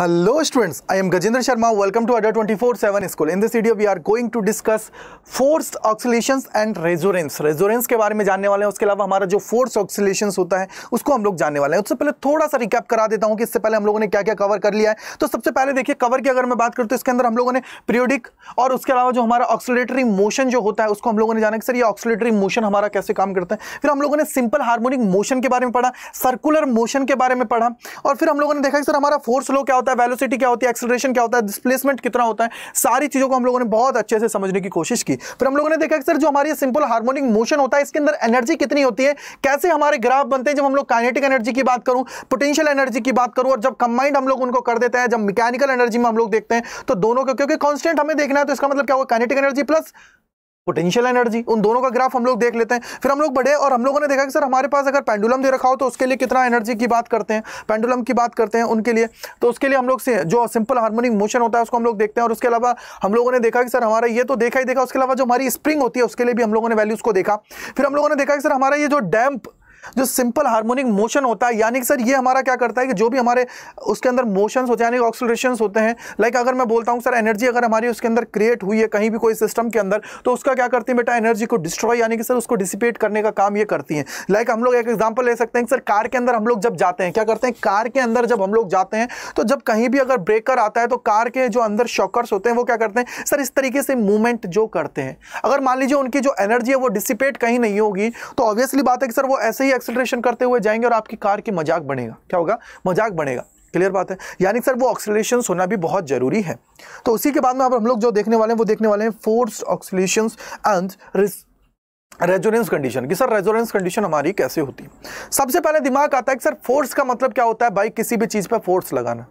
Hello students, I am Gajendra Sharma. Welcome to Ada 24/7 School. In this video, we are going to discuss forced oscillations and resonance. Resonance के बारे में जानने वाले हैं उसके अलावा हमारा जो forced oscillations होता है उसको हम लोग जानने वाले हैं उससे पहले थोड़ा सा रिकैप करा देता हूँ कि इससे पहले हम लोगों ने क्या क्या कवर कर लिया है तो सबसे पहले देखिए कवर की अगर मैं बात करूँ तो इसके अंदर हम लोगों ने पीरियोडिक और उसके अलावा जो हमारा ऑक्सीलेटरी मोशन जो होता है उसको हम लोगों ने जाना कि सर ये ऑक्सीलेटरी मोशन हमारा कैसे काम करता है फिर हम लोगों ने सिंपल हार्मोनिक मोशन के बारे में पढ़ा सर्कुलर मोशन के बारे में पढ़ा और फिर हम लोगों ने देखा कि सर हमारा फोर्स लो क्या होता है वेलोसिटी क्या होती है एक्सलरेशन क्या होता है डिस्प्लेसमेंट कितना होता है, सारी चीज़ों को हम लोगों ने बहुत अच्छे से समझने की कोशिश की। फिर हम लोगों ने देखा कि सर, जो हमारी सिंपल हार्मोनिक मोशन होता है, इसके अंदर एनर्जी कितनी होती है, कैसे हमारे ग्राफ बनते हैं, जब हम लोग काइनेटिक एनर्जी की बात करूँ पोटेंशियल एनर्जी की बात करूँ, और जब कंबाइंड हम लोग उनको कर देते हैं, जब मैकेनिकल एनर्जी में हम लोग देखते हैं तो दोनों को, क्योंकि कॉन्स्टेंट हमें देखना है तो इसका मतलब क्या होगा kinetic energy plus potential energy उन दोनों का ग्राफ हम लोग देख लेते हैं। फिर हम लोग बढ़े और हम लोगों ने देखा कि सर, हमारे पास अगर पेंडुलम दे रखा हो तो उसके लिए कितना एनर्जी की बात करते हैं? पेंडुलम की बात करते हैं उनके लिए। तो उसके लिए हम लोग से जो सिंपल हार्मोनिक मोशन होता है, उसको हम लोग देखते हैं। और उसके अलावा हम लोगों ने देखा कि सर, हमारा ये तो देखा ही देखा। उसके अलावा जो हमारी स्प्रिंग होती है, उसके लिए भी हम लोगों ने वैल्यूज़ को देखा। फिर हम लोगों ने देखा कि सर, हमारा ये जो डैम्प जो सिंपल हार्मोनिक मोशन होता है, यानी कि सर ये हमारा क्या करता है कि जो भी हमारे उसके अंदर मोशन होते हैं, यानी ऑक्सीलेशन होते हैं लाइक अगर मैं बोलता हूँ, सर एनर्जी अगर हमारी उसके अंदर क्रिएट हुई है कहीं भी कोई सिस्टम के अंदर तो उसका क्या करती है बेटा एनर्जी को डिस्ट्रॉय यानी कि सर उसको डिसिपेट करने का काम ये करती है। लाइक हम लोग एक एग्ज़ाम्पल ले सकते हैं सर कार के अंदर हम लोग जब जाते हैं, क्या करते हैं, कार के अंदर जब हम लोग जाते हैं तो जब कहीं भी अगर ब्रेकर आता है तो कार के जो अंदर शॉकर्स होते हैं, वो क्या करते हैं, सर इस तरीके से मूवमेंट जो करते हैं। अगर मान लीजिए उनकी जो एनर्जी है, वो डिसिपेट कहीं नहीं होगी तो ऑब्वियसली बात है कि सर वो ऐसे ही एक्सेलरेशन करते हुए जाएँगे और आपकी कार की मज़ाक बनेगा। क्या होगा? मज़ाक बनेगा। क्लियर बात है? यानी सर, वो ऑक्सीलेशन होना भी बहुत ज़रूरी है। तो उसी के बाद में हम लोग जो देखने वाले हैं, वो देखने वाले हैं force oscillation and resonance condition कि। सर रेजोनेंस कंडीशन हमारी कैसे होती है? सबसे पहले दिमाग आता है कि सर फोर्स का मतलब क्या होता है? भाई, किसी भी चीज़ पर फोर्स लगाना।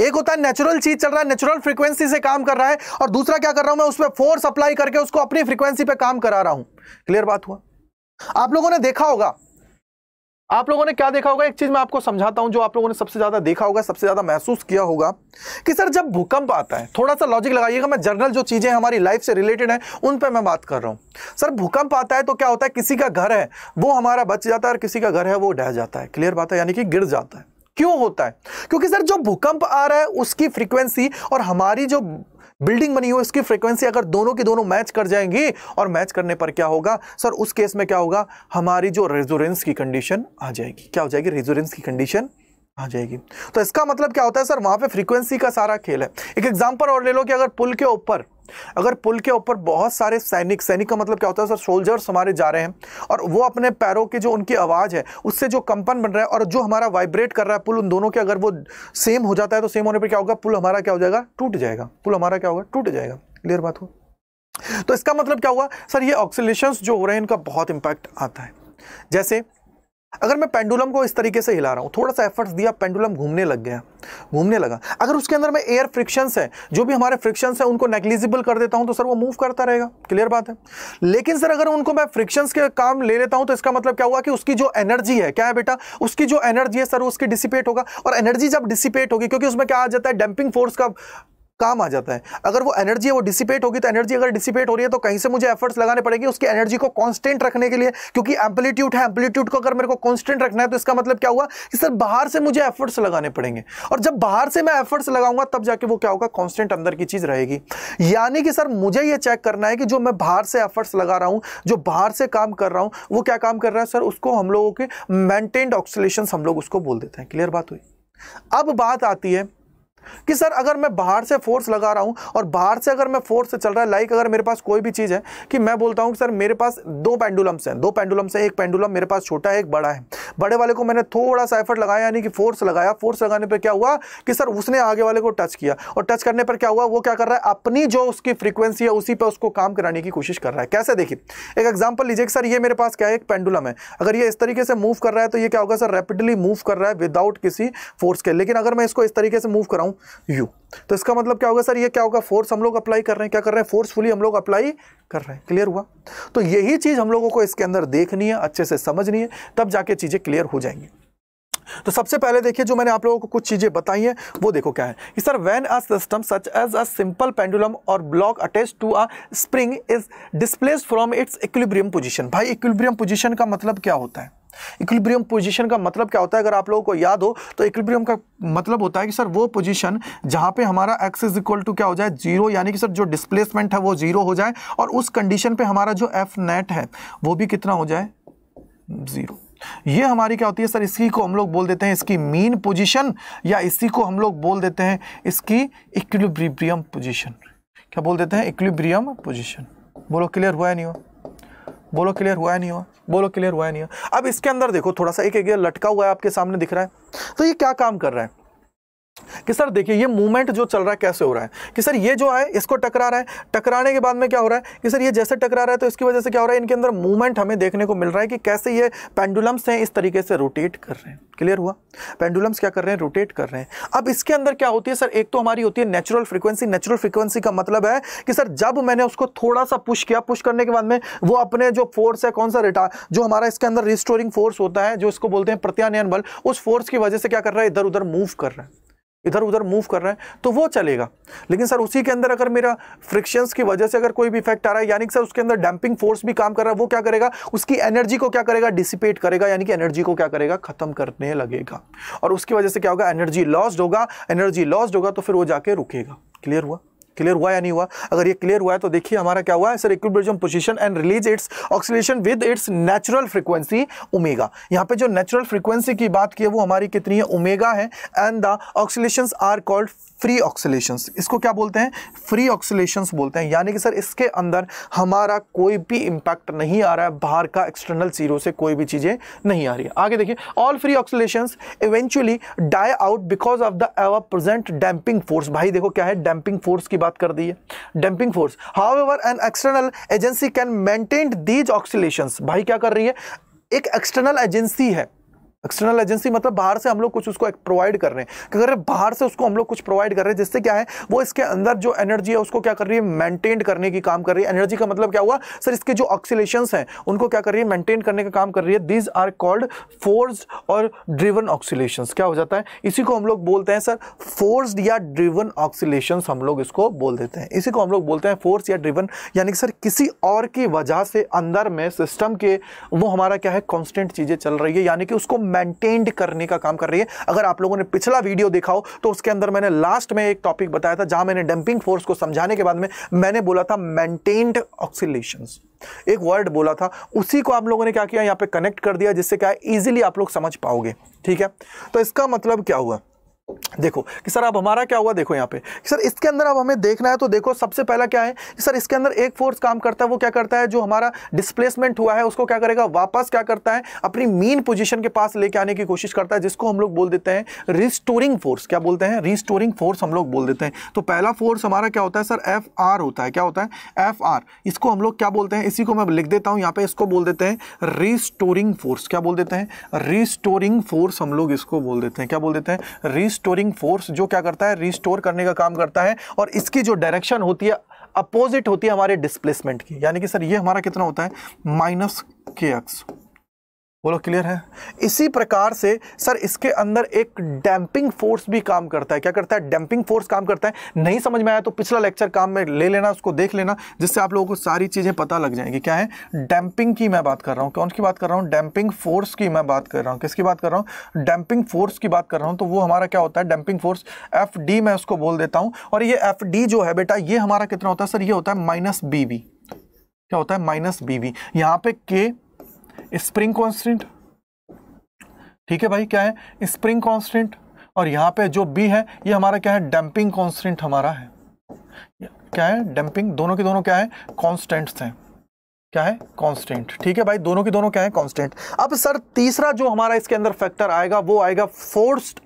एक होता है नेचुरल चीज़ चल रहा है नेचुरल फ्रीक्वेंसी से काम कर रहा है और दूसरा क्या कर रहा हूँ मैं उसमें फोर्स अप्लाई करके उसको अपनी फ्रीक्वेंसी पे काम करा रहा हूँ। क्लियर बात हुआ? आप लोगों ने देखा होगा। आप लोगों ने क्या देखा होगा? एक चीज़ मैं आपको समझाता हूँ, जो आप लोगों ने सबसे ज़्यादा देखा होगा, सबसे ज़्यादा महसूस किया होगा, कि सर जब भूकंप आता है थोड़ा सा लॉजिक लगाइएगा, मैं जनरल जो चीज़ें हमारी लाइफ से रिलेटेड है, उन पर मैं बात कर रहा हूँ। सर भूकंप आता है तो क्या होता है? किसी का घर है, वो हमारा बच जाता है और किसी का घर है, वो ढह जाता है। क्लियर बात है? यानी कि गिर जाता है। क्यों होता है? क्योंकि सर जो भूकंप आ रहा है, उसकी फ्रीक्वेंसी और हमारी जो बिल्डिंग बनी हो, इसकी फ्रीक्वेंसी अगर दोनों की दोनों मैच कर जाएँगी, और मैच करने पर क्या होगा? सर, उस केस में क्या होगा? हमारी जो रेजोरेंस की कंडीशन आ जाएगी। क्या हो जाएगी? रेजोरेंस की कंडीशन आ जाएगी। तो इसका मतलब क्या होता है, सर? वहाँ पे फ्रीक्वेंसी का सारा खेल है। एक एग्जांपल और ले लो कि अगर पुल के ऊपर अगर पुल के ऊपर बहुत सारे सैनिक सैनिक का मतलब क्या होता है? सर सोल्जर्स हमारे जा रहे हैं और वो अपने पैरों की जो उनकी आवाज़ है, उससे जो कंपन बन रहा है और जो हमारा वाइब्रेट कर रहा है, पुल उन दोनों के अगर वो सेम हो जाता है तो सेम होने पर क्या होगा? पुल हमारा क्या हो जाएगा? टूट जाएगा। पुल हमारा क्या होगा? टूट जाएगा। क्लियर बात हो? तो इसका मतलब क्या हुआ? सर, ये ऑक्सीलेशन जो हो रहे हैं, इनका बहुत इंपैक्ट आता है। जैसे अगर मैं पेंडुलम को इस तरीके से हिला रहा हूँ, थोड़ा सा एफर्ट्स दिया पेंडुलम घूमने लग गया, घूमने लगा। अगर उसके अंदर मैं एयर फ्रिक्शंस है, जो भी हमारे फ्रिक्शंस है, उनको नेग्लिजिबल कर देता हूँ तो सर वो मूव करता रहेगा। क्लियर बात है? लेकिन सर अगर उनको मैं फ्रिक्शंस के काम ले लेता हूँ तो इसका मतलब क्या हुआ कि उसकी जो एनर्जी है, क्या है बेटा? उसकी जो एनर्जी है, सर उसकी डिसिपेट होगा। और एनर्जी जब डिसिपेट होगी, क्योंकि उसमें क्या आ जाता है डंपिंग फोर्स का काम आ जाता है। अगर वो एनर्जी है, वो डिसिपेट होगी तो एनर्जी अगर डिसिपेट हो रही है तो कहीं से मुझे एफर्ट्स लगाने पड़ेंगे उसकी एनर्जी को कांस्टेंट रखने के लिए, क्योंकि एम्पलीट्यूड है एम्पलीट्यूड को अगर मेरे को कांस्टेंट रखना है तो इसका मतलब क्या हुआ कि सर बाहर से मुझे एफर्ट्स लगाने पड़ेंगे। और जब बाहर से मैं एफर्ट्स लगाऊँगा, तब जाके वो क्या होगा? कॉन्स्टेंट अंदर की चीज़ रहेगी। यानी कि सर मुझे ये चेक करना है कि जो मैं बाहर से एफर्ट्स लगा रहा हूँ, जो बाहर से काम कर रहा हूँ, वो क्या काम कर रहा है? सर उसको हम लोगों के मेंटेन्ड ऑक्सीलेशन हम लोग उसको बोल देते हैं। क्लियर बात हुई? अब बात आती है कि सर, अगर मैं बाहर से फोर्स लगा रहा हूँ और बाहर से अगर मैं फोर्स से चल रहा है लाइक अगर मेरे पास कोई भी चीज़ है कि मैं बोलता हूँ कि सर, मेरे पास दो पेंडुलम्स हैं, दो पेंडुलम्स हैं, एक पेंडुलम मेरे पास छोटा है, एक बड़ा है। बड़े वाले को मैंने थोड़ा सा एफर्ट लगाया, यानी कि फोर्स लगाया। फोर्स लगाने पर क्या हुआ कि सर, उसने आगे वाले को टच किया। और टच करने पर क्या हुआ? वो क्या कर रहा है? अपनी जो उसकी फ्रीक्वेंसी है, उसी पर उसको काम कराने की कोशिश कर रहा है। कैसे देखिए? एक एग्ज़ाम्पल लीजिए कि सर, ये मेरे पास क्या है? एक पेंडुलम है। अगर ये इस तरीके से मूव कर रहा है तो ये क्या होगा सर? रैपिडली मूव कर रहा है विदाउट किसी फोर्स के। लेकिन अगर मैं इसको इस तरीके से मूव कराऊं यू तो इसका मतलब क्या होगा सर? ये क्या होगा? फोर्स हम लोग अप्लाई कर रहे हैं। क्या कर रहे हैं? फोर्सफुली हम लोग अप्लाई कर रहे हैं। क्लियर हुआ? तो यही चीज़ हम लोगों को इसके अंदर देखनी है, अच्छे से समझनी है, तब जाके चीज़ें क्लियर हो जाएँगी। तो सबसे पहले देखिए, जो मैंने आप लोगों को कुछ चीज़ें बताई हैं, वो देखो क्या है। कि sir when a system such as a simple pendulum और block attach to a spring is displaced from its equilibrium position भाई इक्विलिब्रियम पोजीशन का मतलब क्या होता है? इक्विलिब्रियम पोजीशन का मतलब क्या होता है? अगर आप लोगों को याद हो तो इक्विलिब्रियम का मतलब होता है कि सर, वो पोजीशन जहाँ पे हमारा एक्स इज़ इक्वल टू क्या हो जाए? ज़ीरो यानी कि सर, जो डिस्प्लेसमेंट है, वो ज़ीरो हो जाए और उस कंडीशन पे हमारा जो एफ़ नेट है, वो भी कितना हो जाए? ज़ीरो ये हमारी क्या होती है सर? इसी को हम लोग बोल देते हैं इसकी मीन पोजीशन या इसी को हम लोग बोल देते हैं इसकी इक्विलिब्रियम पोजीशन क्या बोल देते हैं? इक्विलिब्रियम पोजीशन बोलो क्लियर हुआ है नहीं हुआ? बोलो क्लियर हुआ नहीं हुआ? बोलो क्लियर हुआ नहीं हुआ? अब इसके अंदर देखो, थोड़ा सा एक एक लटका हुआ है आपके सामने दिख रहा है। तो ये क्या काम कर रहा है? कि सर देखिए, ये मूवमेंट जो चल रहा है, कैसे हो रहा है? कि सर ये जो है इसको टकरा रहा है। टकराने के बाद में क्या हो रहा है? कि सर ये जैसे टकरा रहा है तो इसकी वजह से क्या हो रहा है? इनके अंदर मूवमेंट हमें देखने को मिल रहा है कि कैसे ये पेंडुलम्स हैं, इस तरीके से रोटेट कर रहे हैं। क्लियर हुआ? पेंडुलम्स क्या कर रहे हैं? रोटेट कर रहे हैं। अब इसके अंदर क्या होती है, सर? एक तो हमारी होती है नेचुरल फ्रिक्वेंसी नेचुरल फ्रीक्वेंसी का मतलब है कि सर, जब मैंने उसको थोड़ा सा पुश किया पुश करने के बाद में वो अपने जो फोर्स है, कौन सा रिटा जो हमारा इसके अंदर रिस्टोरिंग फोर्स होता है, जो इसको बोलते हैं प्रत्यानयन बल, उस फोर्स की वजह से क्या कर रहा है? इधर उधर मूव कर रहा है। इधर उधर मूव कर रहा है तो वो चलेगा। लेकिन सर, उसी के अंदर अगर मेरा फ्रिक्शंस की वजह से अगर कोई भी इफ़ेक्ट आ रहा है, यानी कि सर, उसके अंदर डैम्पिंग फोर्स भी काम कर रहा है, वो क्या करेगा? उसकी एनर्जी को क्या करेगा? डिसिपेट करेगा, यानी कि एनर्जी को क्या करेगा? खत्म करने लगेगा। और उसकी वजह से क्या होगा? एनर्जी लॉस्ड होगा एनर्जी लॉस्ड होगा तो फिर वो जाके रुकेगा। क्लियर हुआ? क्लियर हुआ या नहीं हुआ? अगर ये क्लियर हुआ है तो देखिए हमारा क्या हुआ है, sir equilibrium position and release its oscillation with its natural frequency omega यहाँ पे जो नेचुरल फ्रीक्वेंसी की बात की है, वो हमारी कितनी है? ओमेगा है. And the oscillation are called free oscillations. इसको क्या बोलते हैं? फ्री ऑक्सीलेशंस बोलते हैं। यानी कि सर, इसके अंदर हमारा कोई भी इंपैक्ट नहीं आ रहा है। बाहर का एक्सटर्नल ज़ीरो से कोई भी चीज़ें नहीं आ रही है। आगे देखिए all free oscillations eventually die out because of the ever present damping force भाई देखो क्या है? डैम्पिंग फोर्स की बात कर दी है। Damping force however an external agency can maintain these oscillations भाई क्या कर रही है? एक एक्सटर्नल एजेंसी है। एक्सटर्नल एजेंसी मतलब बाहर से हम लोग कुछ उसको प्रोवाइड कर रहे हैं। अगर बाहर से उसको हम लोग कुछ प्रोवाइड कर रहे हैं, जिससे क्या है, वो इसके अंदर जो एनर्जी है, उसको क्या कर रही है मेंटेन करने की काम कर रही है। एनर्जी का मतलब क्या हुआ? सर इसके जो ऑक्सीलेशन हैं, उनको क्या कर रही है मेंटेन करने का काम कर रही है। दीज आर कॉल्ड फोर्स और ड्रिवन ऑक्सीलेशन क्या हो जाता है? इसी को हम लोग बोलते हैं सर फोर्स या ड्रिवन ऑक्सीलेशन हम लोग इसको बोल देते हैं। इसी को हम लोग बोलते हैं फोर्स या ड्रिवन यानी कि सर किसी और की वजह से अंदर में सिस्टम के वो हमारा क्या है कॉन्स्टेंट चीज़ें चल रही है। यानी कि उसको मेंटेन्ड करने का काम कर रही है। अगर आप लोगों ने पिछला वीडियो देखा हो तो उसके अंदर मैंने लास्ट में एक टॉपिक बताया था, जहाँ मैंने डंपिंग फोर्स को समझाने के बाद में मैंने बोला था मेंटेन्ड ऑक्सीलेशन एक वर्ड बोला था, उसी को आप लोगों ने क्या किया? यहाँ पे कनेक्ट कर दिया, जिससे क्या है ईजिली आप लोग समझ पाओगे। ठीक है? तो इसका मतलब क्या हुआ? देखो कि सर अब हमारा क्या हुआ देखो यहाँ पे सर इसके अंदर अब हमें देखना है तो देखो सबसे पहला क्या है कि सर इसके अंदर एक फोर्स काम करता है, वो क्या करता है जो हमारा डिस्प्लेसमेंट हुआ है, उसको क्या करेगा, वापस क्या करता है, अपनी मीन पोजीशन के पास लेके आने की कोशिश करता है, जिसको हम लोग बोल देते हैं रिस्टोरिंग फोर्स क्या बोलते हैं? रिस्टोरिंग फोर्स हम लोग बोल देते हैं। तो पहला फोर्स हमारा क्या होता है सर? एफ़ आर होता है। क्या होता है? एफ़ आर इसको हम लोग क्या बोलते हैं? इसी को मैं लिख देता हूँ यहाँ पे। इसको बोल देते हैं रिस्टोरिंग फोर्स क्या बोल देते हैं? रिस्टोरिंग फोर्स हम लोग इसको बोल देते हैं। क्या बोल देते हैं? रिस्टोरिंग फोर्स जो क्या करता है? रिस्टोर करने का काम करता है और इसकी जो डायरेक्शन होती है अपोजिट होती है हमारे डिस्प्लेसमेंट की। यानी कि सर, ये हमारा कितना होता है? माइनस के एक्स बोलो क्लियर है? इसी प्रकार से सर इसके अंदर एक डैम्पिंग फोर्स भी काम करता है। क्या करता है? डैम्पिंग फोर्स काम करता है। नहीं समझ में आया तो पिछला लेक्चर काम में ले लेना, उसको देख लेना, जिससे आप लोगों को सारी चीज़ें पता लग जाएँगी। क्या है? डैम्पिंग की मैं बात कर रहा हूँ। कौन की बात कर रहा हूँ? डैम्पिंग फोर्स की मैं बात कर रहा हूँ। किसकी बात कर रहा हूँ? डैम्पिंग फोर्स की बात कर रहा हूँ। तो वो हमारा क्या होता है? डैम्पिंग फोर्स एफ़ मैं उसको बोल देता हूँ। और ये एफ़ जो है बेटा, ये हमारा कितना होता है? सर ये होता है माइनस क्या होता है? माइनस बी वी यहाँ पे के स्प्रिंग कॉन्स्टेंट ठीक है भाई, क्या है? स्प्रिंग कॉन्स्टेंट और यहाँ पे जो बी है, ये हमारा क्या है? डैम्पिंग कॉन्स्टेंट हमारा है। क्या है? डैम्पिंग दोनों के दोनों क्या है? कॉन्स्टेंट्स हैं। क्या है? कांस्टेंट। ठीक है भाई, दोनों की दोनों क्या है? कांस्टेंट। अब सर, तीसरा जो हमारा इसके अंदर फैक्टर आएगा, वो आएगा फोर्स्ड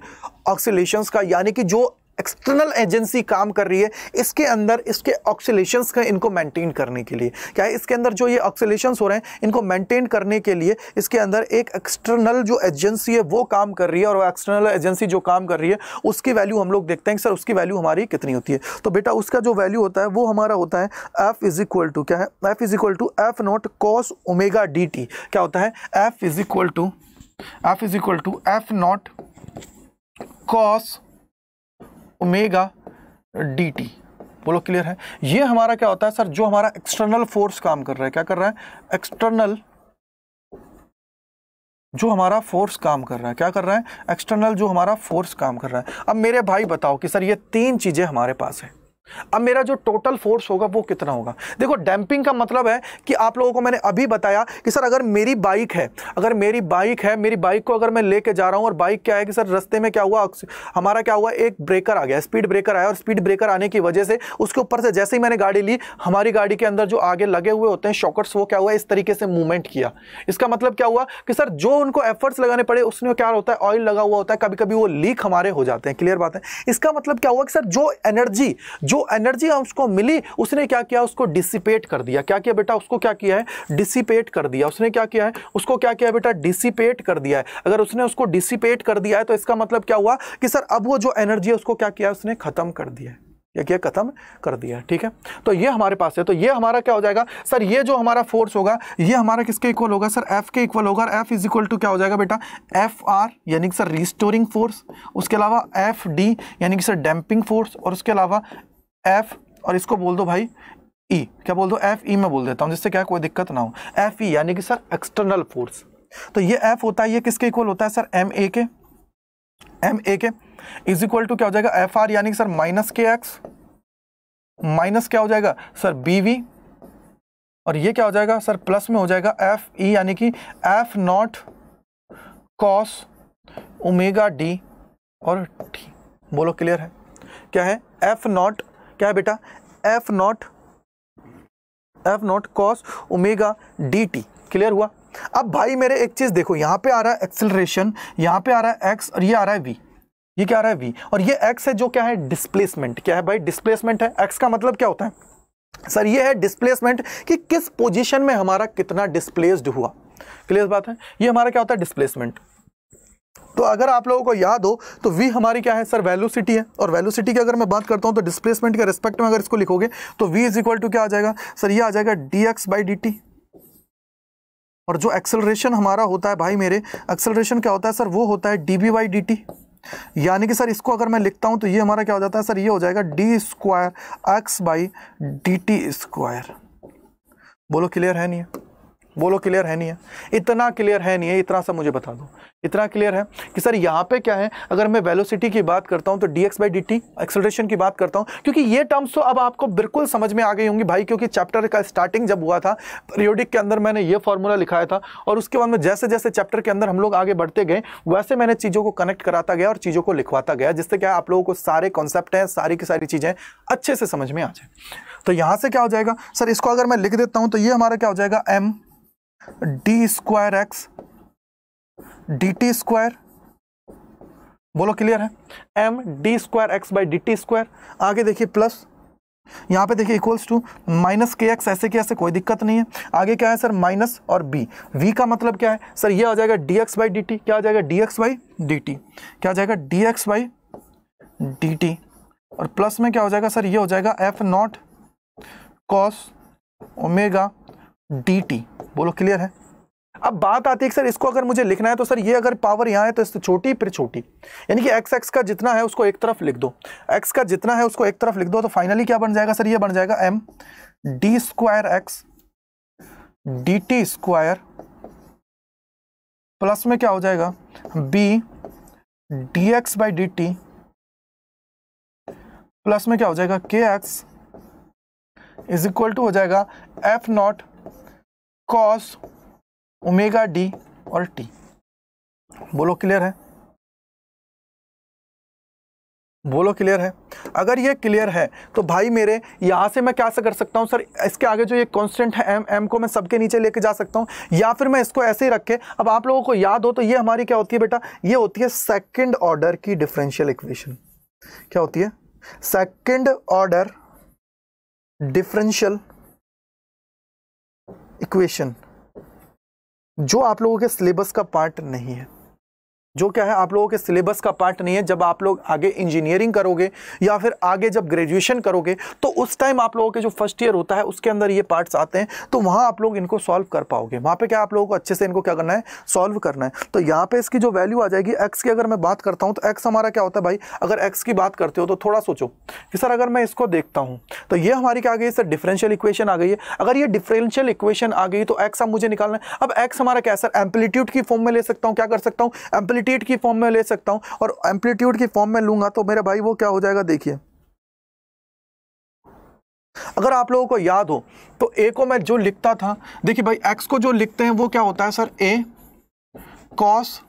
ऑक्सीलेशंस का, यानी कि जो एक्सटर्नल एजेंसी काम कर रही है, इसके अंदर इसके ऑक्सीलेशंस का इनको मेंटेन करने के लिए। क्या है, इसके अंदर जो ये ऑक्सीलेशंस हो रहे हैं, इनको मेंटेन करने के लिए इसके अंदर एक एक्सटर्नल जो एजेंसी है, वो काम कर रही है और एक्सटर्नल एजेंसी जो काम कर रही है, उसकी वैल्यू हम लोग देखते हैं सर उसकी वैल्यू हमारी कितनी होती है। तो बेटा उसका जो वैल्यू होता है, वो हमारा होता है एफ़ इज़ इक्वल टू क्या है? F is equal to F naught cos omega D T क्या होता है? F is equal to F is equal to F naught cos omega D T बोलो क्लियर है? ये हमारा क्या होता है, सर? जो हमारा एक्सटर्नल फोर्स काम कर रहा है, क्या कर रहा है? एक्सटर्नल जो हमारा फोर्स काम कर रहा है, क्या कर रहा है? एक्सटर्नल जो हमारा फोर्स काम कर रहा है। अब मेरे भाई बताओ कि, सर, ये तीन चीज़ें हमारे पास है। अब मेरा जो टोटल फोर्स होगा वो कितना होगा? देखो डैम्पिंग का मतलब है कि आप लोगों को मैंने अभी बताया कि सर, अगर मेरी बाइक है, अगर मेरी बाइक है, मेरी बाइक को अगर मैं लेके जा रहा हूँ और बाइक क्या है कि सर, रस्ते में क्या हुआ हमारा क्या हुआ, एक ब्रेकर आ गया स्पीड ब्रेकर आया और स्पीड ब्रेकर आने की वजह से उसके ऊपर से जैसे ही मैंने गाड़ी ली, हमारी गाड़ी के अंदर जो आगे लगे हुए होते हैं शॉकर्स वो क्या हुआ, इस तरीके से मूवमेंट किया। इसका मतलब क्या हुआ कि सर, जो उनको एफर्ट्स लगाने पड़े, उसमें क्या होता है ऑयल लगा हुआ होता है कभी कभी वो लीक हमारे हो जाते हैं क्लियर बात है? इसका मतलब क्या हुआ कि सर, जो एनर्जी जो एनर्जी उसको मिली, उसने क्या किया? उसको डिसिपेट कर दिया। क्या किया बेटा? उसको क्या किया है? डिसिपेट कर दिया। उसने क्या किया है? उसको क्या किया बेटा? डिसिपेट कर दिया है। अगर उसने उसको डिसिपेट कर दिया है तो इसका मतलब क्या हुआ? कि सर, अब वो जो एनर्जी है, उसको क्या किया? उसने खत्म कर दिया है। क्या किया? खत्म कर दिया ठीक है? तो ये हमारे पास है। तो ये हमारा क्या हो जाएगा? सर, ये जो हमारा फोर्स होगा, ये हमारा किसके इक्वल होगा? सर एफ़ के इक्वल होगा। एफ़ इज़ इक्वल टू क्या हो जाएगा बेटा? एफ़ आर यानी कि सर रिस्टोरिंग फोर्स उसके अलावा एफ़ डी यानी कि सर डैम्पिंग फोर्स और उसके अलावा एफ़ और इसको बोल दो भाई ई e, क्या बोल दो? एफ़ ई e में बोल देता हूँ जिससे क्या कोई दिक्कत ना हो। एफ़ ई e, यानी कि सर एक्सटर्नल फोर्स तो ये एफ़ होता है ये किसके इक्वल होता है सर? एम ए के। एम ए के। इज़ इक्वल टू क्या हो जाएगा? एफ़ आर यानी कि sir minus K X minus क्या हो जाएगा? सर बी वी और ये क्या हो जाएगा? सर प्लस में हो जाएगा एफ़ ई यानी कि F naught cos omega D और टी बोलो क्लियर है? क्या है? एफ़ नॉट क्या है बेटा? F naught F naught cos omega D T clear हुआ? अब भाई मेरे एक चीज़ देखो, यहाँ पे आ रहा है एक्सिलरेशन यहाँ पे आ रहा है एक्स और ये आ रहा है वी ये क्या आ रहा है वी और ये एक्स है जो क्या है? डिस्प्लेसमेंट क्या है भाई? डिस्प्लेसमेंट है। एक्स का मतलब क्या होता है? सर ये है डिस्प्लेसमेंट कि किस पोजीशन में हमारा कितना डिस्प्लेस्ड हुआ। क्लियर बात है? ये हमारा क्या होता है? डिस्प्लेसमेंट तो अगर आप लोगों को याद हो तो वी हमारी क्या है सर वैल्यूसिटी है। और वैल्यूसिटी की अगर मैं बात करता हूँ तो डिस्प्लेसमेंट के रिस्पेक्ट में अगर इसको लिखोगे तो वी इज़ इक्वल टू क्या आ जाएगा? सर ये आ जाएगा D X by D T और जो एक्सेलरेशन हमारा होता है, भाई मेरे एक्सेलरेशन क्या होता है सर वो होता है D B by D T यानी कि सर इसको अगर मैं लिखता हूँ तो ये हमारा क्या हो जाता है सर ये हो जाएगा D square X by D T square बोलो क्लियर है नहीं है? बोलो क्लियर है नहीं है। इतना क्लियर है नहीं है, इतना सा मुझे बता दो। इतना क्लियर है कि सर यहाँ पे क्या है, अगर मैं वेलोसिटी की बात करता हूँ तो D X by D T acceleration की बात करता हूँ, क्योंकि ये टर्म्स तो अब आपको बिल्कुल समझ में आ गई होंगी भाई, क्योंकि चैप्टर का स्टार्टिंग जब हुआ था पीरियोडिक के अंदर मैंने ये फॉर्मूला लिखाया था, और उसके बाद में जैसे जैसे चैप्टर के अंदर हम लोग आगे बढ़ते गए, वैसे मैंने चीज़ों को कनेक्ट कराता गया और चीज़ों को लिखवाता गया, जिससे क्या आप लोगों को सारे कॉन्सेप्ट हैं, सारी की सारी चीज़ें अच्छे से समझ में आ जाए। तो यहाँ से क्या हो जाएगा? सर इसको अगर मैं लिख देता हूँ तो ये हमारा क्या हो जाएगा? M D square X, D T square, बोलो क्लियर है? M D square X by D T square, आगे देखिए प्लस, यहाँ पे देखिए equals to minus K X ऐसे के ऐसे कोई दिक्कत नहीं है। आगे क्या है सर? माइनस और बी वी का मतलब क्या है? सर, ये आ जाएगा D X by D T क्या आ जाएगा D X by D T क्या आ जाएगा D X by D T और प्लस में क्या हो जाएगा सर? ये हो जाएगा F naught cos omega D T बोलो क्लियर है? अब बात आती है सर, इसको अगर मुझे लिखना है तो सर, ये अगर पावर यहाँ है तो इससे छोटी, फिर छोटी। यानी कि एक्स एक्स का जितना है, उसको एक तरफ़ लिख दो। एक्स का जितना है, उसको एक तरफ़ लिख दो तो फाइनली क्या बन जाएगा सर? ये बन जाएगा M D square X D T square plus में क्या हो जाएगा? B D X by D T plus में क्या हो जाएगा? के एक्स इज़ इक्वल टू हो जाएगा F naught cos omega D और टी बोलो क्लियर है? बोलो क्लियर है? अगर ये क्लियर है तो भाई मेरे, यहाँ से मैं क्या से कर सकता हूँ, सर? इसके आगे जो ये कांस्टेंट है एम एम को मैं सबके नीचे लेके जा सकता हूँ, या फिर मैं इसको ऐसे ही रख के, अब आप लोगों को याद हो तो ये हमारी क्या होती है बेटा? ये होती है सेकंड ऑर्डर की डिफरेंशियल इक्वेशन क्या होती है? सेकंड ऑर्डर डिफरेंशियल इक्वेशन जो आप लोगों के सिलेबस का पार्ट नहीं है। जो क्या है, आप लोगों के सिलेबस का पार्ट नहीं है। जब आप लोग आगे इंजीनियरिंग करोगे या फिर आगे जब ग्रेजुएशन करोगे तो उस टाइम आप लोगों के जो फ़र्स्ट ईयर होता है, उसके अंदर ये पार्ट्स आते हैं। तो वहाँ आप लोग इनको सॉल्व कर पाओगे। वहाँ पे क्या आप लोगों को अच्छे से इनको क्या करना है सॉल्व करना है। तो यहाँ पे इसकी जो वैल्यू आ जाएगी एक्स की अगर मैं बात करता हूँ तो एक्स हमारा क्या होता है भाई? अगर एक्स की बात करते हो तो थोड़ा सोचो कि सर अगर मैं इसको देखता हूँ तो ये हमारी क्या आ गई सर? डिफरेंशियल इक्वेशन आ गई है। अगर ये डिफरेंशियल इक्वेशन आ गई तो एक्स अब मुझे निकालना है। अब एक्स हमारा क्या सर? एम्पलीट्यूड की फॉर्म में ले सकता हूँ। क्या कर सकता हूँ? एम्पलीट्यूड की फॉर्म में ले सकता हूँ और एम्पलीट्यूड की फॉर्म में लूँगा तो मेरे भाई वो क्या हो जाएगा देखिए। अगर आप लोगों को याद हो तो ए को मैं जो लिखता था, देखिए भाई एक्स को जो लिखते हैं वो क्या होता है sir? A cos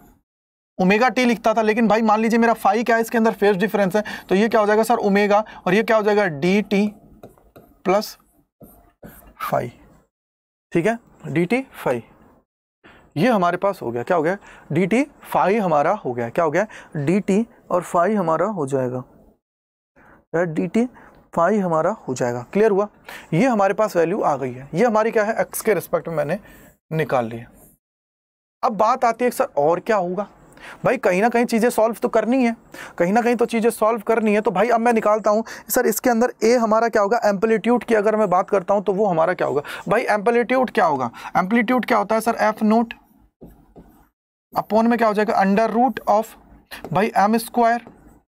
omega T लिखता था, लेकिन भाई मान लीजिए मेरा फाइव क्या है, इसके अंदर फेस डिफरेंस है तो ये क्या हो जाएगा सर? ओमेगा और ये क्या हो जाएगा? डी टी प्लस फाइव ठीक है? डी टी फाइव ये हमारे पास हो गया। क्या हो गया? डी टी फाइव हमारा हो गया। क्या हो गया? डी टी और फाइव हमारा हो जाएगा। डी टी फाइव हमारा हो जाएगा। क्लियर हुआ? ये हमारे पास वैल्यू आ गई है। ये हमारी क्या है? एक्स के रिस्पेक्ट में मैंने निकाल लिया अब बात आती है सर और क्या होगा? भाई, कहीं ना कहीं चीज़ें सॉल्व तो करनी है। कहीं ना कहीं तो चीज़ें सॉल्व करनी है। तो भाई, अब मैं निकालता हूँ। सर, इसके अंदर ए हमारा क्या होगा? एम्पलीट्यूड की अगर मैं बात करता हूँ तो वो हमारा क्या होगा? भाई एम्पलीट्यूड क्या होगा? एम्पलीट्यूड क्या होता है, सर? एफ़ नोट अपॉन में क्या हो जाएगा? अंडर रूट ऑफ़, भाई एम स्क्वायर।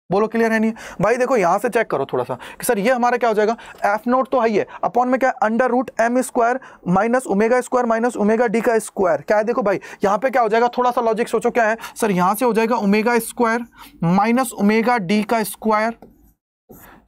बोलो क्लियर है नहीं? भाई देखो, यहाँ से चेक करो थोड़ा सा कि सर, ये हमारा क्या हो जाएगा? एफ़ नोट तो है ही अपॉन में क्या under root M square minus omega square minus omega D का स्क्वायर। क्या है देखो भाई, यहाँ पे क्या हो जाएगा? थोड़ा सा लॉजिक सोचो, क्या है? सर, यहाँ से हो जाएगा omega square minus omega D का स्क्वायर।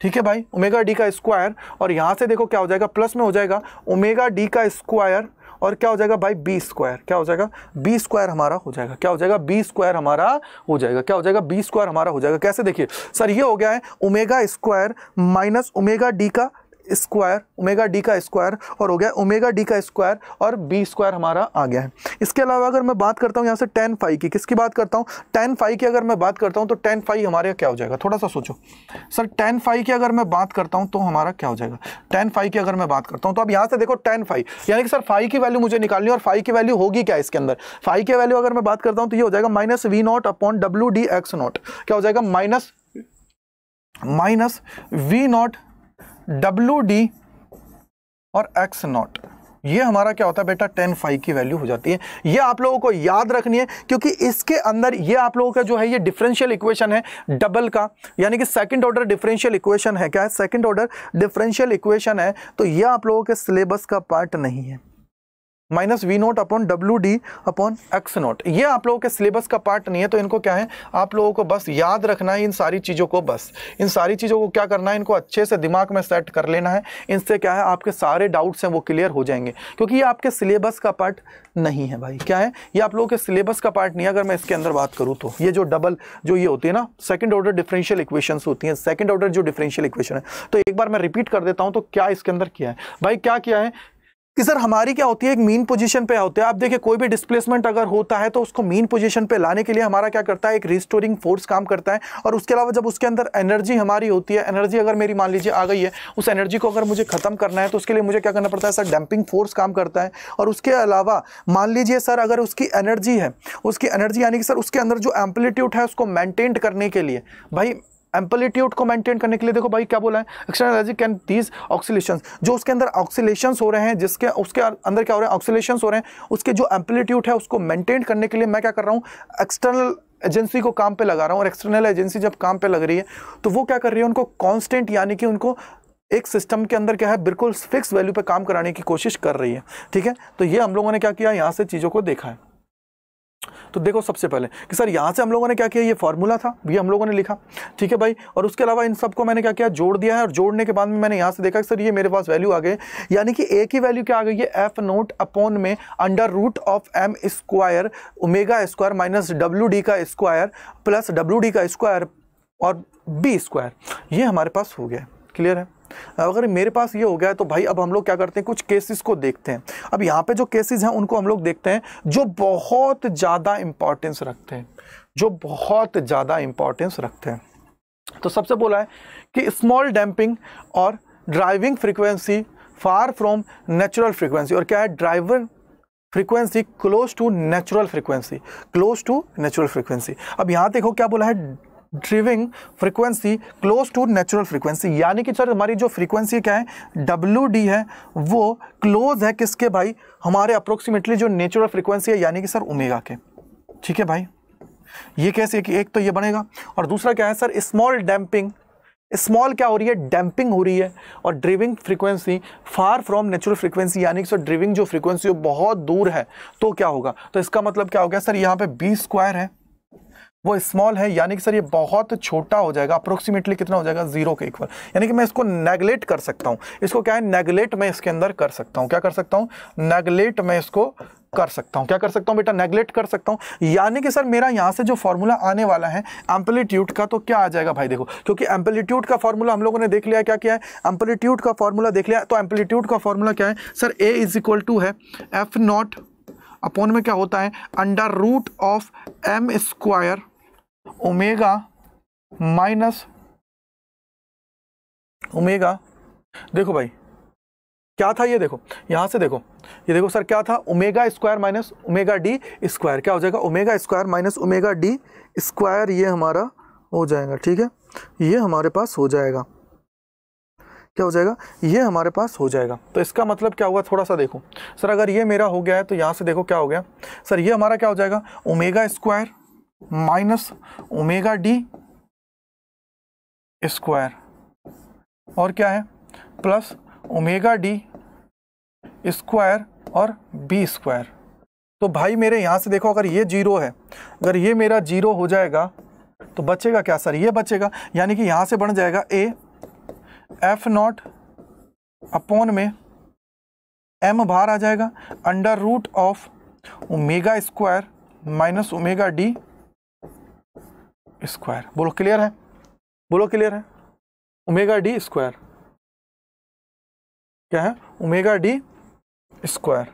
ठीक है भाई? ओमेगा डी का स्क्वायर। और यहाँ से देखो क्या हो जाएगा? प्लस में हो जाएगा ओमेगा डी का स्क्वायर। और क्या हो जाएगा भाई? बी स्क्वायर क्या हो जाएगा? बी स्क्वायर हमारा हो जाएगा. क्या हो जाएगा? बी स्क्वायर हमारा हो जाएगा. क्या हो जाएगा? बी स्क्वायर हमारा हो जाएगा. कैसे देखिए? सर, ये हो गया है omega square minus omega D का स्क्वायर, ओमेगा डी का स्क्वायर और हो गया ओमेगा डी का स्क्वायर और बी स्क्वायर हमारा आ गया है। इसके अलावा अगर मैं बात करता हूँ यहाँ से टेन फाइव की, किसकी बात करता हूँ? टेन फाइव की अगर मैं बात करता हूँ तो टेन फाइव हमारे क्या हो जाएगा? थोड़ा सा सोचो। सर टेन फाइव की अगर मैं बात करता हूँ तो हमारा क्या हो जाएगा? टेन फाइव की अगर मैं बात करता हूँ तो अब यहाँ से देखो टेन फाइव यानी कि सर फाइव की वैल्यू मुझे निकालनी और फाइव की वैल्यू होगी क्या इसके अंदर? फाइव की वैल्यू अगर मैं बात करता हूँ तो ये हो जाएगा minus V naught upon W D X naught क्या हो जाएगा? Minus minus V naught W D और एक्स नॉट ये हमारा क्या होता है बेटा? टेन फाइव की वैल्यू हो जाती है। ये आप लोगों को याद रखनी है, क्योंकि इसके अंदर ये आप लोगों का जो है, ये डिफरेंशियल इक्वेशन है डबल का। यानी कि सेकंड ऑर्डर डिफरेंशियल इक्वेशन है। क्या है? सेकंड ऑर्डर डिफरेंशियल इक्वेशन है। तो ये आप लोगों के सिलेबस का पार्ट नहीं है। Minus V naught upon W D upon X naught. ये आप लोगों के सिलेबस का पार्ट नहीं है तो इनको क्या है? आप लोगों को बस याद रखना है इन सारी चीज़ों को बस। इन सारी चीज़ों को क्या करना है? इनको अच्छे से दिमाग में सेट कर लेना है। इनसे क्या है? आपके सारे डाउट्स हैं, वो क्लियर हो जाएँगे। क्योंकि ये आपके सिलेबस का पार्ट नहीं है भाई। क्या है? ये आप लोगों के सिलेबस का पार्ट नहीं है, अगर मैं इसके अंदर बात करूँ तो। ये जो डबल, जो ये होती है ना सेकेंड ऑर्डर डिफरेंशियल इक्वेशन होती हैं। सेकेंड ऑर्डर जो डिफरेंशियल इक्वेशन है। तो एक बार मैं रिपीट कर देता हूँ तो क्या इसके अंदर किया है? भाई, क्या किया है? कि सर हमारी क्या होती है, एक मीन पोजीशन पे होते हैं। आप देखिए, कोई भी डिस्प्लेसमेंट अगर होता है तो उसको मीन पोजीशन पे लाने के लिए हमारा क्या करता है, एक रिस्टोरिंग फोर्स काम करता है। और उसके अलावा जब उसके अंदर एनर्जी हमारी होती है एनर्जी अगर मेरी मान लीजिए आ गई है, उस एनर्जी को अगर मुझे खत्म करना है तो उसके लिए मुझे क्या करना पड़ता है, सर डैम्पिंग फोर्स काम करता है। और उसके अलावा मान लीजिए, सर, अगर उसकी एनर्जी है, उसकी एनर्जी यानी कि, सर, उसके अंदर जो एम्पलीट्यूड है, उसको मेंटेन करने के लिए, भाई एम्पलीट्यूड को मेंटेन करने के लिए देखो भाई क्या बोला है? External energy can these oscillation जो उसके अंदर ऑक्सीलेशन हो रहे हैं, जिसके, उसके अंदर क्या हो रहे हैं? ऑक्सीलेशन हो रहे हैं। उसके जो एम्पलीट्यूड है, उसको मेंटेन करने के लिए मैं क्या कर रहा हूँ? एक्सटर्नल एजेंसी को काम पे लगा रहा हूँ। और एक्सटर्नल एजेंसी जब काम पे लग रही है तो वो क्या कर रही है? उनको कॉन्स्टेंट यानी कि उनको एक सिस्टम के अंदर क्या है? बिल्कुल फिक्स वैल्यू पे काम कराने की कोशिश कर रही है। ठीक है? तो ये हम लोगों ने क्या किया? यहाँ से चीज़ों को देखा है। तो देखो सबसे पहले कि सर यहाँ से हम लोगों ने क्या किया? ये फॉर्मूला था, ये हम लोगों ने लिखा। ठीक है भाई? और उसके अलावा इन सबको मैंने क्या किया? जोड़ दिया है और जोड़ने के बाद में मैंने यहाँ से देखा कि सर ये मेरे पास वैल्यू आ गए। यानी कि ए की वैल्यू क्या आ गई? है एफ़ नोट अपॉन में under root of M square omega square minus W D का स्क्वायर प्लस डब्ल्यू डी का स्क्वायर और बी स्क्वायर ये हमारे पास हो गया। क्लियर है? अगर मेरे पास ये हो गया है तो भाई अब हम लोग क्या करते हैं, कुछ केसेस को देखते हैं। अब यहाँ पे जो केसेस हैं, उनको हम लोग देखते हैं, जो बहुत ज़्यादा इंपॉर्टेंस रखते हैं। जो बहुत ज़्यादा इंपॉर्टेंस रखते हैं। तो सबसे बोला है कि स्मॉल डैम्पिंग और driving frequency far from natural frequency और क्या है? Driver frequency close to natural frequency close to natural frequency अब यहाँ देखो क्या बोला है? Driving frequency close to natural frequency यानी कि सर, हमारी जो फ्रीक्वेंसी क्या है? डब्ल्यू डी है। वो क्लोज है किसके भाई? हमारे अप्रोक्सीमेटली जो नेचुरल फ्रीक्वेंसी है, यानी कि सर ओमेगा के। ठीक है भाई? ये कैसे कि एक तो ये बनेगा। और दूसरा क्या है सर? स्मॉल डैम्पिंग स्मॉल क्या हो रही है? डैम्पिंग हो रही है। और driving frequency far from natural frequency यानी कि सर ड्रिविंग जो फ्रीक्वेंसी बहुत दूर है। तो क्या होगा? तो इसका मतलब क्या हो गया? सर, यहाँ पे बी स्क्वायर है। वो स्मॉल है, यानी कि सर ये बहुत छोटा हो जाएगा अप्रोक्सीमेटली कितना हो जाएगा? ज़ीरो के इक्वल यानी कि मैं इसको नेगलेक्ट कर सकता हूँ। इसको क्या है? नेगलेक्ट मैं इसके अंदर कर सकता हूँ। क्या कर सकता हूँ? नेगलेक्ट मैं इसको कर सकता हूँ। क्या कर सकता हूँ बेटा? नेगलेक्ट कर सकता हूँ। यानी कि सर मेरा यहाँ से जो फॉर्मूला आने वाला है एम्पलीट्यूड का तो क्या आ जाएगा भाई देखो? क्योंकि एम्पलीट्यूड का फॉर्मूला हम लोगों ने देख लिया, क्या क्या है? एम्पलीट्यूड का फॉर्मूला देख लिया। तो एम्पलीट्यूड का फॉर्मूला क्या है? Sir A is equal to है एफ़ नॉट अपॉन में क्या होता है? Under root of M square omega minus omega. देखो भाई, क्या था ये देखो, यहाँ से देखो, ये देखो सर क्या था? Omega square minus omega D square, क्या हो जाएगा? Omega square minus omega D square, ये हमारा हो जाएगा, ठीक है? ये हमारे पास हो जाएगा। क्या हो जाएगा? ये हमारे पास हो जाएगा। तो इसका मतलब क्या हुआ? थोड़ा सा देखो। सर, अगर ये मेरा हो गया है तो यहाँ से देखो क्या हो गया। सर, ये हमारा क्या हो जाएगा? Omega square minus omega D square. और क्या है? प्लस ओमेगा डी स्क्वायर और बी स्क्वायर। तो भाई मेरे यहाँ से देखो, अगर ये ज़ीरो है, अगर ये मेरा ज़ीरो हो जाएगा तो बचेगा क्या सर? ये बचेगा, यानी कि यहाँ से बन जाएगा ए, एफ़ नॉट अपॉन में एम बाहर आ जाएगा, under root of omega square minus omega D square. बोलो क्लियर है? बोलो क्लियर है? Omega D square. क्या है? Omega D square.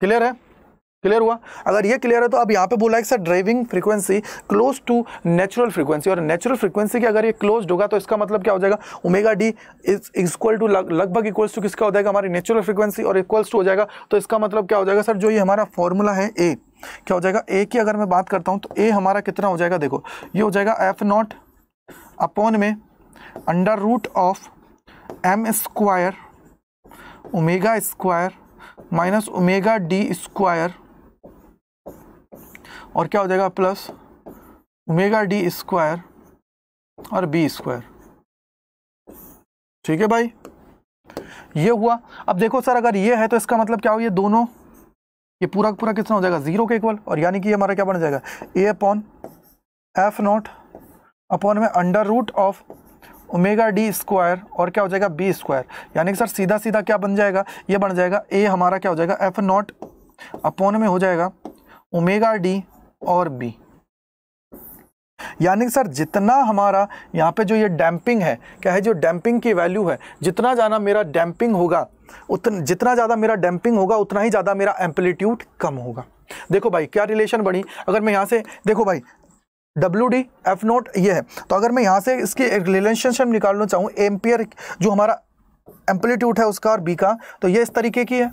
क्लियर है? क्लियर हुआ? अगर ये क्लियर है तो अब यहाँ पे बोला है sir driving frequency close to natural frequency और नेचुरल फ्रीक्वेंसी की अगर ये क्लोज होगा तो इसका मतलब क्या हो जाएगा? Omega D is equal to लगभग इक्वल्स टू किसका हो जाएगा? हमारी नेचुरल फ्रीक्वेंसी और इक्वल्स टू हो जाएगा। तो इसका मतलब क्या हो जाएगा सर जो ये हमारा फॉर्मूला है ए क्या हो जाएगा? ए की अगर मैं बात करता हूँ तो ए हमारा कितना हो जाएगा? देखो, ये हो जाएगा एफ़ नॉट अपॉन में under root of M square omega square minus omega D square और क्या हो जाएगा प्लस ओमेगा डी स्क्वायर और बी स्क्वायर। ठीक है भाई? ये हुआ। अब देखो सर, अगर ये है तो इसका मतलब क्या हो ये दोनों, ये पूरा पूरा कितना हो जाएगा? ज़ीरो के इक्वल। और यानी कि ये हमारा क्या बन जाएगा? A upon F naught upon में under root of omega D square और क्या हो जाएगा? B square. यानी कि सर सीधा सीधा क्या बन जाएगा? ये बन जाएगा ए, हमारा क्या हो जाएगा? एफ़ नॉट अपॉन में हो जाएगा ओमेगा डी और बी यानी सर, जितना हमारा यहाँ पे जो ये डैम्पिंग है, क्या है जो डैम्पिंग की वैल्यू है, जितना ज़्यादा मेरा डैम्पिंग होगा, उतना, जितना ज़्यादा मेरा डैम्पिंग होगा, उतना ही ज़्यादा मेरा एम्पलीट्यूड कम होगा। देखो भाई, क्या रिलेशन बनी? अगर मैं यहाँ से, देखो भाई डब्ल्यू डी एफ़ नोट ये है। तो अगर मैं यहाँ से इसकी एक रिलेशनशिप निकालना चाहूँ, एम्पियर जो हमारा एम्पलीट्यूड है उसका और बी का तो ये इस तरीके की है।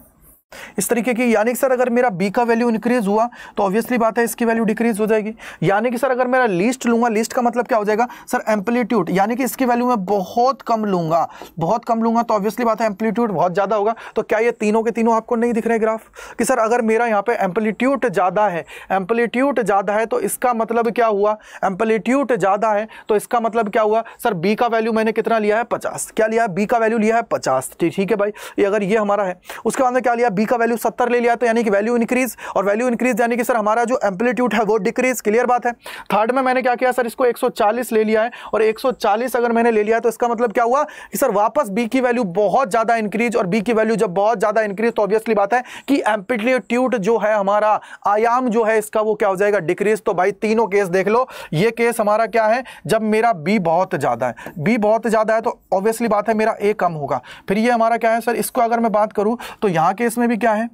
इस तरीके की, यानी कि सर, अगर मेरा बी का वैल्यू इंक्रीज हुआ तो ऑब्वियसली बात है इसकी वैल्यू डिक्रीज हो जाएगी। यानी कि सर, अगर मेरा लिस्ट लूँगा लिस्ट का मतलब क्या हो जाएगा? सर एम्पलीट्यूड यानी कि इसकी वैल्यू मैं बहुत कम लूँगा, बहुत कम लूँगा तो ऑब्वियसली बात है एम्पलीट्यूड बहुत ज़्यादा होगा। तो क्या ये तीनों के तीनों आपको नहीं दिख रहे ग्राफ कि सर, अगर मेरा यहाँ पे एम्पलीट्यूड ज़्यादा है एम्पलीट्यूड ज़्यादा है तो इसका मतलब क्या हुआ? एम्पलीट्यूड ज़्यादा है तो इसका मतलब क्या हुआ? सर बी का वैल्यू मैंने कितना लिया है? पचास। क्या लिया है? बी का वैल्यू लिया है पचास। ठीक है भाई अगर ये हमारा है, उसके बाद में क्या लिया? बी का वैल्यू सत्तर ले लिया तो यानी कि वैल्यू इंक्रीज और वैल्यू इंक्रीज यानी कि सर हमारा जो एम्पलीट्यूड है वो डिक्रीज क्लियर बात है? थर्ड में मैंने क्या किया सर इसको 140 ले लिया है, और 140 अगर मैंने ले लिया तो इसका मतलब क्या हुआ कि सर वापस बी की वैल्यू बहुत ज़्यादा इंक्रीज और बी की वैल्यू जब बहुत ज़्यादा इंक्रीज तो ऑब्वियसली बात है कि एम्पलीट्यूड जो है हमारा आयाम जो है इसका वो क्या हो जाएगा? डिक्रीज तो भाई तीनों केस देख लो। ये केस हमारा क्या है? जब मेरा बी बहुत ज़्यादा है। बी बहुत ज़्यादा है तो ऑब्वियसली बात है मेरा ए कम होगा। फिर ये हमारा क्या है सर इसको अगर मैं बात करूँ तो यहाँ केस में भी क्या है?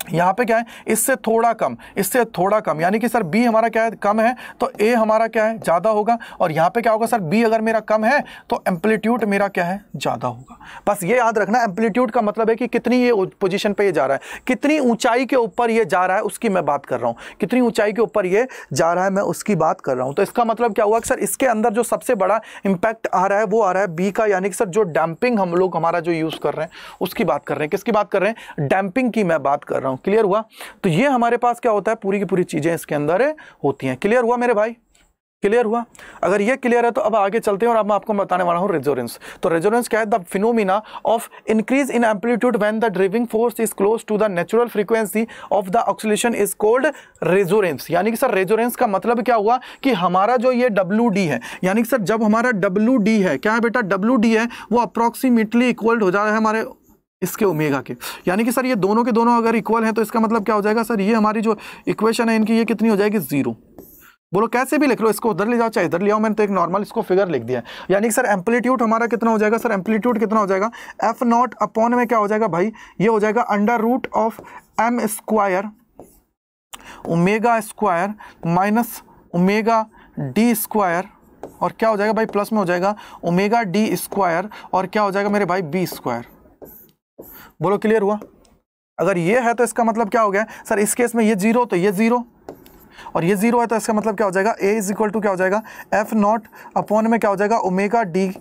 यहाँ पे क्या है? इससे थोड़ा कम, इससे थोड़ा कम, यानी कि सर बी हमारा क्या है? कम है तो ए हमारा क्या है? ज़्यादा होगा। और यहाँ पे क्या होगा सर? बी अगर मेरा कम है तो एम्पलीट्यूड मेरा क्या है? ज़्यादा होगा। बस ये याद रखना एम्पलीट्यूड का मतलब है कि कितनी ये पोजीशन पे ये जा रहा है। कितनी ऊंचाई के ऊपर ये जा रहा है, उसकी मैं बात कर रहा हूँ। कितनी ऊंचाई के ऊपर ये जा रहा है, मैं उसकी बात कर रहा हूँ। तो इसका मतलब क्या हुआ कि सर, इसके अंदर जो सबसे बड़ा इम्पैक्ट आ रहा है, वो आ रहा है बी का, यानी कि सर, जो डैम्पिंग हम लोग, हमारा जो यूज़ कर रहे हैं, उसकी बात कर रहे हैं। किसकी बात कर रहे हैं? डैम्पिंग की मैं बात कर रहा हूँ। क्लियर हुआ? तो ये हमारे पास क्या होता है? पूरी की पूरी चीज़ें इसके अंदर होती हैं। क्लियर हुआ मेरे भाई? क्लियर हुआ? अगर ये क्लियर है तो अब आगे चलते हैं और अब मैं आपको बताने वाला हूँ रेजोरेंस तो रेजोरेंस क्या है? The phenomena of increase in amplitude when the driving force is close to the natural frequency of the oscillation is called resonance यानी कि सर रेजोरेंस का मतलब क्या हुआ? कि हमारा जो ये डब्ल्यू है, यानी कि सर, जब हमारा डब्ल्यू है, क्या है बेटा? डब्ल्यू है, वो अप्रोक्सीमेटली इक्वल्ड हो जा रहा है हमारे इसके ओमेगा के। यानी कि सर ये दोनों के दोनों अगर इक्वल हैं तो इसका मतलब क्या हो जाएगा? सर ये हमारी जो इक्वेशन है, इनकी ये कितनी हो जाएगी? ज़ीरो बोलो, कैसे भी लिख लो, इसको उधर ले जाओ, चाहे इधर ले आओ, मैंने तो एक नॉर्मल इसको फिगर लिख दिया यानी कि सर एम्पलीट्यूड हमारा कितना हो जाएगा? सर एम्पलीट्यूड कितना हो जाएगा? एफ़ नॉट अपॉन में क्या हो जाएगा भाई? ये हो जाएगा under root of m square omega square minus omega d square और क्या हो जाएगा भाई? प्लस में हो जाएगा ओमेगा डी स्क्वायर और क्या हो जाएगा मेरे भाई? बी स्क्वायर बोलो क्लियर हुआ? अगर ये है तो इसका मतलब क्या हो गया? सर इस केस में ये ज़ीरो तो ये ज़ीरो और ये ज़ीरो है तो इसका मतलब क्या हो जाएगा? ए इज़ इक्वल टू क्या हो जाएगा? एफ़ नॉट अपॉन में क्या हो जाएगा? ओमेगा डी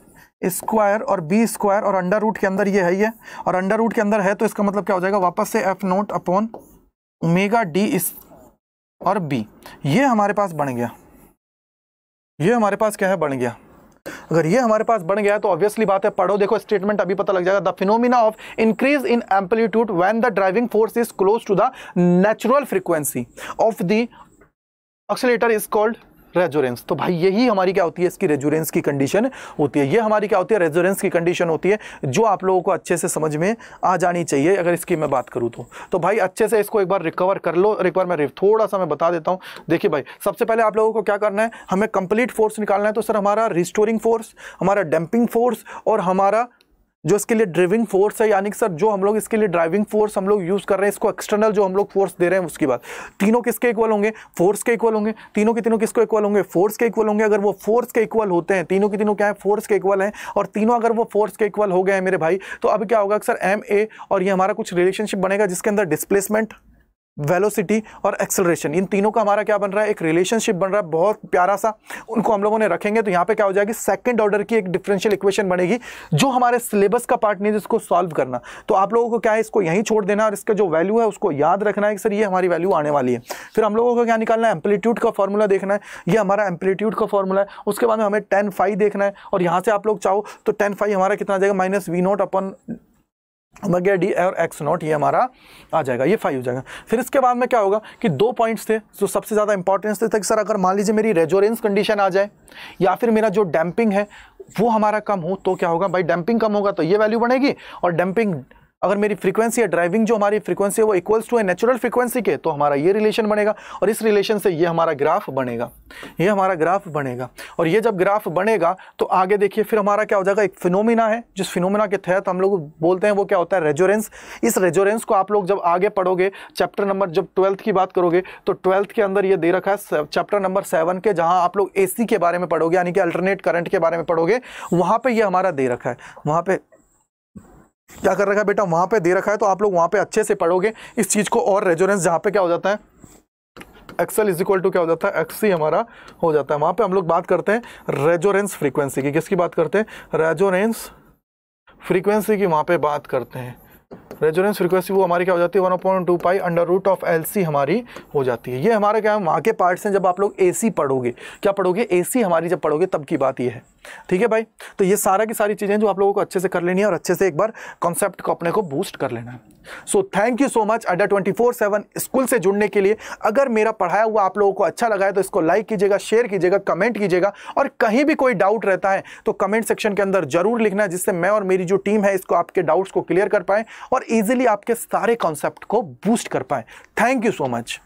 स्क्वायर और बी स्क्वायर और अंडर रूट के अंदर ये है ये। और अंडर रूट के अंदर है तो इसका मतलब क्या हो जाएगा? वापस से f naught upon omega d और बी ये हमारे पास बन गया। ये हमारे पास क्या है? बन गया। अगर ये हमारे पास बढ़ गया तो ऑब्वियसली बात है, पढ़ो, देखो स्टेटमेंट अभी पता लग जाएगा। The phenomena of increase in amplitude when the driving force is close to the natural frequency of the oscillator is called resonance तो भाई, यही हमारी क्या होती है इसकी रेजोरेंस की कंडीशन होती है। ये हमारी क्या होती है? रेजोरेंस की कंडीशन होती है, जो आप लोगों को अच्छे से समझ में आ जानी चाहिए, अगर इसकी मैं बात करूँ तो। तो भाई, अच्छे से इसको एक बार रिकवर कर लो एक बार मैं थोड़ा सा मैं बता देता हूँ। देखिए भाई, सबसे पहले आप लोगों को क्या करना है? हमें कंप्लीट फोर्स निकालना है तो सर, हमारा रिस्टोरिंग फोर्स हमारा डैम्पिंग फोर्स और हमारा जो इसके लिए ड्राइविंग फोर्स है, यानी कि सर जो हम लोग इसके लिए ड्राइविंग फोर्स हम लोग यूज़ कर रहे हैं, इसको एक्सटर्नल जो हम लोग फोर्स दे रहे हैं, उसकी बात तीनों किसके इक्वल होंगे? फोर्स के इक्वल होंगे। तीनों के तीनों किसको इक्वल होंगे? फोर्स के इक्वल होंगे। अगर वो फोर्स के इक्वल होते हैं, तीनों के तीनों क्या है? फोर्स के इक्वल हैं। और तीनों अगर वो फोर्स के इक्वल हो गए हैं मेरे भाई तो अब क्या होगा सर एम ए और ये हमारा कुछ रिलेशनशिप बनेगा जिसके अंदर डिस्प्लेसमेंट वेलोसिटी और एक्सेलरेशन। इन तीनों का हमारा क्या बन रहा है? एक रिलेशनशिप बन रहा है, बहुत प्यारा सा। उनको हम लोगों ने रखेंगे तो यहाँ पे क्या हो जाएगी? सेकंड ऑर्डर की एक डिफरेंशियल इक्वेशन बनेगी, जो हमारे सिलेबस का पार्ट नहीं है जिसको सॉल्व करना। तो आप लोगों को क्या है, इसको यहीं छोड़ देना और इसका जो वैल्यू है, उसको याद रखना है कि सर, ये हमारी वैल्यू आने वाली है। फिर हम लोगों को क्या निकालना है? एम्पलीट्यूड का फॉर्मूला देखना है। ये हमारा एम्पलीट्यूड का फॉर्मूला है। उसके बाद में हमें टेन फाइव देखना है। और यहाँ से आप लोग चाहो तो टेन फाइव हमारा कितना जाएगा? Minus v naught upon omega d और एक्स नॉट ये हमारा आ जाएगा, ये फाइव हो जाएगा। फिर इसके बाद में क्या होगा कि दो पॉइंट्स थे जो सबसे ज़्यादा इंपॉर्टेंस थे, कि सर अगर मान लीजिए मेरी रेजोरेंस कंडीशन आ जाए, या फिर मेरा जो डैम्पिंग है, वो हमारा कम हो तो क्या होगा? भाई डैम्पिंग कम होगा तो ये वैल्यू बढ़ेगी, और डैम्पिंग अगर मेरी फ्रीक्वेंसी है ड्राइविंग जो हमारी फ्रीक्वेंसी है वो इक्वल्स टू है नेचुरल फ्रीक्वेंसी के तो हमारा ये रिलेशन बनेगा और इस रिलेशन से ये हमारा ग्राफ बनेगा। ये हमारा ग्राफ बनेगा। और ये जब ग्राफ बनेगा तो आगे देखिए फिर हमारा क्या हो जाएगा? एक फिनोमिना है, जिस फिनोमिना के तहत हम लोग बोलते हैं वो क्या होता है? रेजोरेंस इस रेजोरेंस को आप लोग जब आगे पढ़ोगे चैप्टर नंबर जब ट्वेल्थ की बात करोगे तो ट्वेल्थ के अंदर ये दे रखा है चैप्टर नंबर सेवन के, जहाँ आप लोग एसी के बारे में पढ़ोगे, यानी कि अल्टरनेट करंट के बारे में पढ़ोगे, वहाँ पर यह हमारा दे रखा है। वहाँ पर क्या कर रखा है बेटा? वहाँ पे दे रखा है तो आप लोग वहाँ पे अच्छे से पढ़ोगे। इस चीज़ को और रेजोरेंस जहाँ पे क्या हो जाता है? एक्सएल इज़ इक्वल टू क्या हो जाता है? एक्स हमारा हो जाता है। वहाँ पे हम लोग बात करते हैं रेजोरेंस फ्रीक्वेंसी की। किसकी बात करते हैं? रेजोरेंस फ्रीक्वेंसी की वहाँ पे बात करते हैं। रेजोनेंस फ्रीक्वेंसी वो हमारी क्या हो जाती है? One point two pi under root of L C हमारी हो जाती है। ये हमारे क्या है? वहाँ के पार्ट्स हैं जब आप लोग ए सी पढ़ोगे। क्या पढ़ोगे? ए सी हमारी जब पढ़ोगे, तब की बात ये है। ठीक है भाई? तो ये सारा की सारी चीज़ें जो आप लोगों को अच्छे से कर लेनी है और अच्छे से एक बार कॉन्सेप्ट को अपने को बूस्ट कर लेना है। So thank you so much Adda twenty four seven school से जुड़ने के लिए। अगर मेरा पढ़ाया हुआ आप लोगों को अच्छा लगा है तो इसको लाइक कीजिएगा शेयर कीजिएगा कमेंट कीजिएगा और कहीं भी कोई डाउट रहता है तो कमेंट सेक्शन के अंदर ज़रूर लिखना जिससे मैं और मेरी जो टीम है इसको आपके डाउट्स को क्लियर कर पाए और इजीली आपके सारे कॉन्सेप्ट को बूस्ट कर पाए। Thank you so much